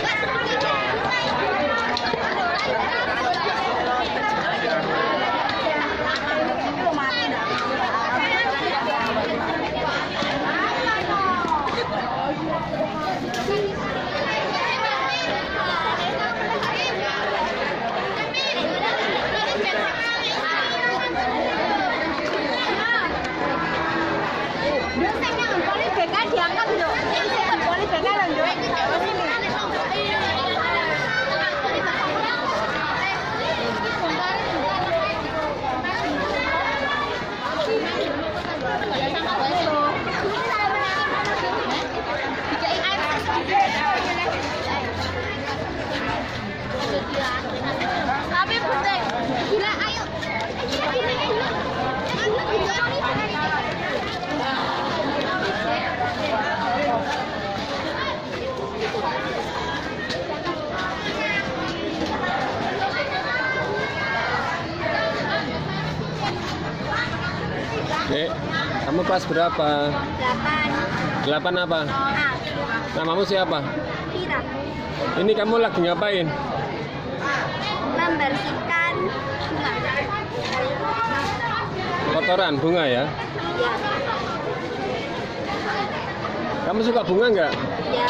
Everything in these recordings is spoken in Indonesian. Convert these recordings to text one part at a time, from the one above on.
Yeah. Kelas berapa? Delapan. Delapan apa? A. Namamu siapa? Kira. Ini kamu lagi ngapain? Membersihkan bunga. Kotoran bunga ya? Ya. Kamu suka bunga nggak? Ya.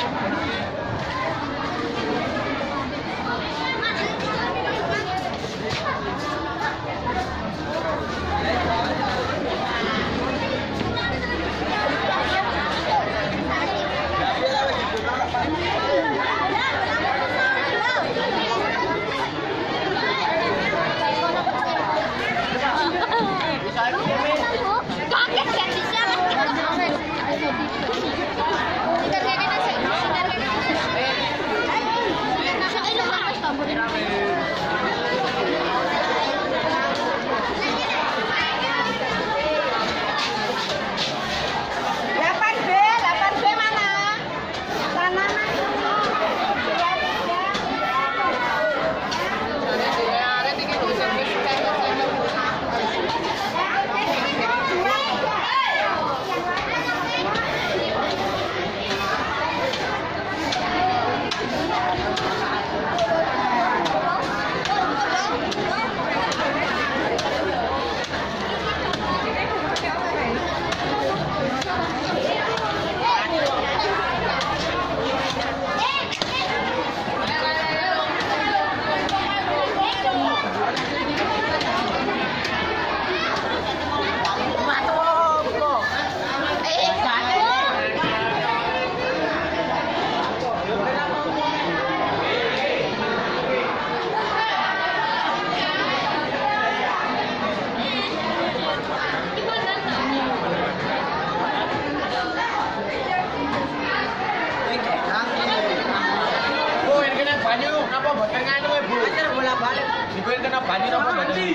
Ini bola balik. Ibu ini apa Jadi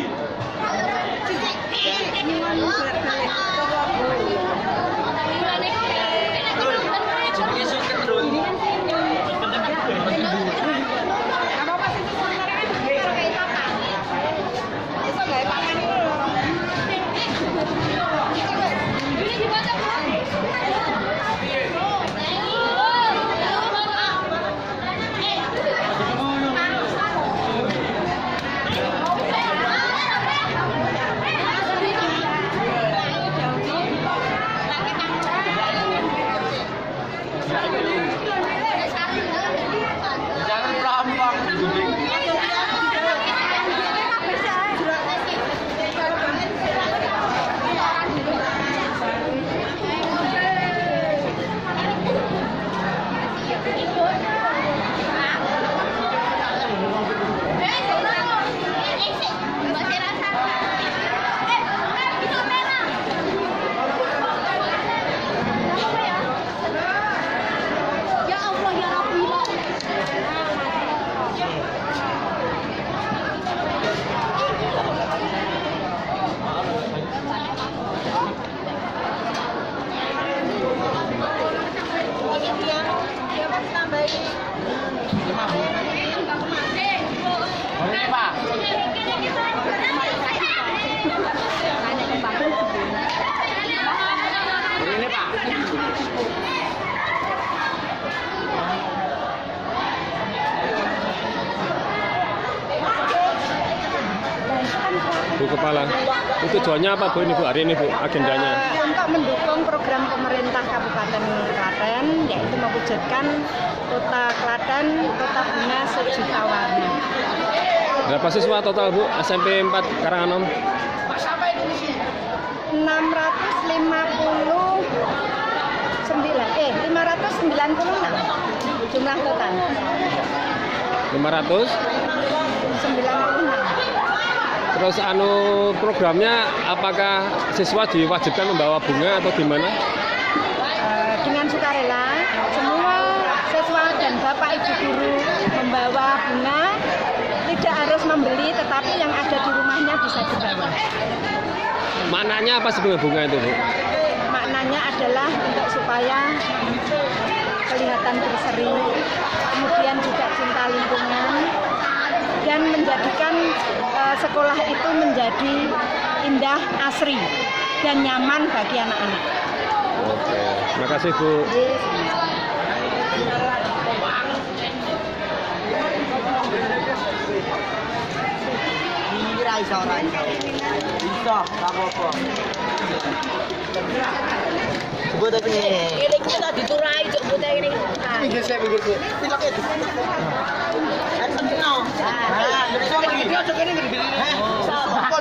Pak. Ini Pak. Bu Kepala, itu tujuannya apa Bu ini Bu hari ini Bu agendanya? Untuk mendukung program pemerintah Kabupaten Klaten yaitu mewujudkan kota Klaten, kota bunga sejuta warna. Berapa siswa total Bu SMP 4 Karanganom? 659 eh 596 jumlah total 500. 96 Terus anu programnya apakah siswa diwajibkan membawa bunga atau gimana? Eh, dengan sukarela semua siswa dan bapak ibu guru membawa bunga bisa dibawa Maknanya apa sebenarnya bunga itu Bu? maknanya adalah untuk supaya kelihatan berseri kemudian juga cinta lingkungan dan menjadikan eh, sekolah itu menjadi indah asri dan nyaman bagi anak-anak Oke, terima kasih Bu. Kira iso ora iso. Iso, ora apa-apa. Coba tapi nih. Ini kita diturai cok putih ini. Pinggir sih, pinggir sih. Pinggir sih. Eh, seneng. Ah, iso lagi. Dia cok ini gede. Heh. Apa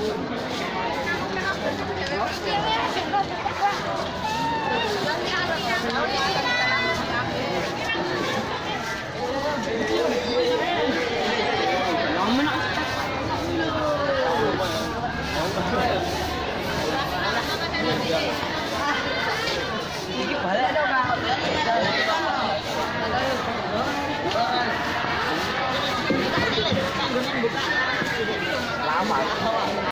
Thank you.